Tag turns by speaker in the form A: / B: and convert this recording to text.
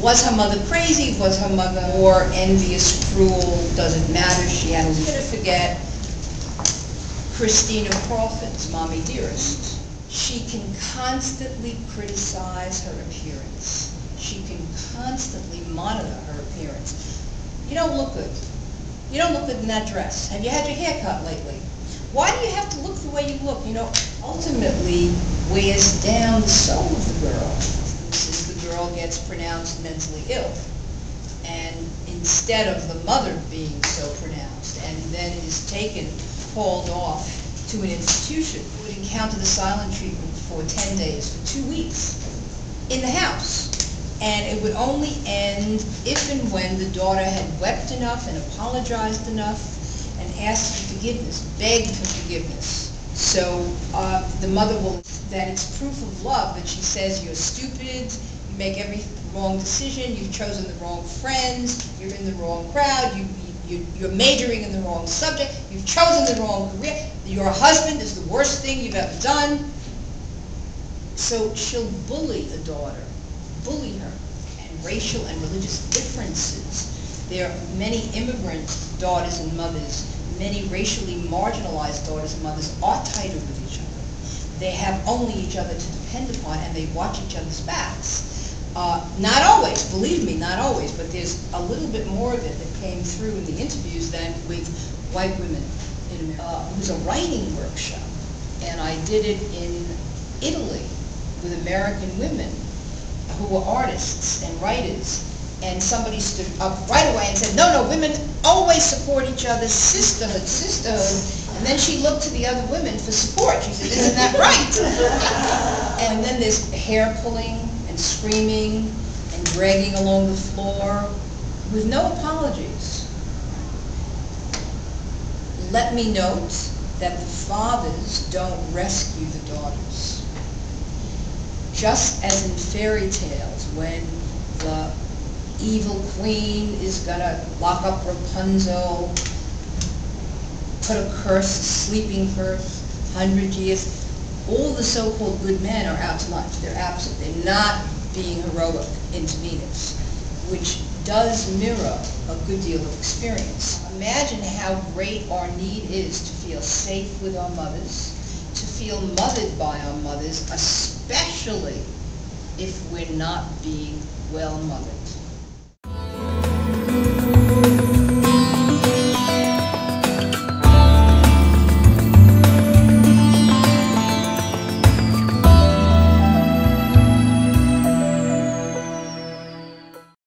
A: Was her mother crazy? Was her mother more envious, cruel? Doesn't matter. She had, I'm gonna forget Christina Crawford's Mommy Dearest. She can constantly criticize her appearance. She can constantly monitor her appearance. You don't look good. You don't look good in that dress. Have you had your hair cut lately? Why do you have to look the way you look? You know, ultimately wears down the soul of the girl. Gets pronounced mentally ill. And instead of the mother being so pronounced, and then is taken, hauled off to an institution, would encounter the silent treatment for ten days, for two weeks, in the house. And it would only end if and when the daughter had wept enough and apologized enough and asked for forgiveness, begged for forgiveness. So uh, the mother will, that it's proof of love that she says you're stupid, make every wrong decision, you've chosen the wrong friends, you're in the wrong crowd, you, you, you're majoring in the wrong subject, you've chosen the wrong career, your husband is the worst thing you've ever done. So she'll bully the daughter, bully her, and racial and religious differences. There are many immigrant daughters and mothers, many racially marginalized daughters and mothers are tighter with each other. They have only each other to depend upon, and they watch each other's backs. Not always, believe me, not always, but there's a little bit more of it that came through in the interviews than with white women in America. Uh, it was a writing workshop, and I did it in Italy with American women who were artists and writers. And somebody stood up right away and said, no, no, women always support each other, sisterhood, sisterhood. And then she looked to the other women for support. She said, isn't that right? and then there's hair pulling and screaming dragging along the floor with no apologies. Let me note that the fathers don't rescue the daughters. Just as in fairy tales, when the evil queen is gonna lock up Rapunzel, put a curse, sleeping curse, hundred years, all the so-called good men are out to lunch. They're absent. They're not being heroic interveners, which does mirror a good deal of experience. Imagine how great our need is to feel safe with our mothers, to feel mothered by our mothers, especially if we're not being well mothered.